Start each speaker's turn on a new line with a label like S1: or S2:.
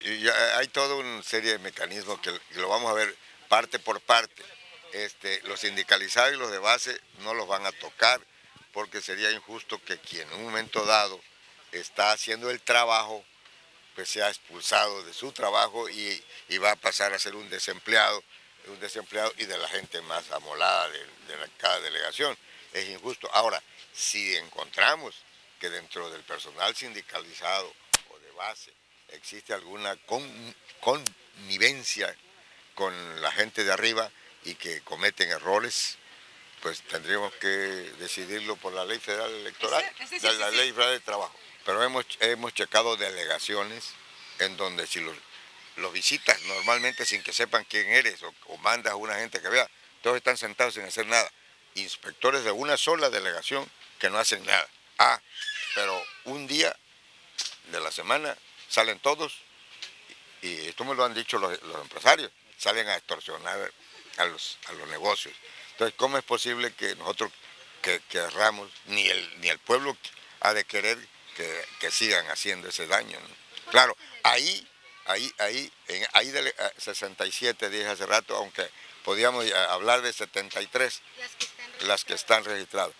S1: Y hay toda una serie de mecanismos que, lo vamos a ver parte por parte. Este, los sindicalizados y los de base no los van a tocar porque sería injusto que quien en un momento dado está haciendo el trabajo pues sea expulsado de su trabajo y, va a pasar a ser un desempleado, un desempleado y de la gente más amolada de, cada delegación. Es injusto. Ahora, si encontramos que dentro del personal sindicalizado o de base existe alguna connivencia con la gente de arriba y que cometen errores, pues tendríamos que decidirlo por la ley federal electoral, la ley federal de trabajo. Pero hemos, hemos checado delegaciones en donde si los, los visitas normalmente sin que sepan quién eres o, mandas a una gente que vea, todos están sentados sin hacer nada. Inspectores de una sola delegación que no hacen nada. Ah, pero un día de la semana salen todos, y esto me lo han dicho los, empresarios, salen a extorsionar a los, a los negocios. Entonces, ¿cómo es posible que nosotros que querramos, ni el, ni el pueblo ha de querer que, sigan haciendo ese daño? Claro, ahí, ahí, ahí, en, ahí de 67 dije hace rato, aunque podíamos hablar de 73, las que están registradas.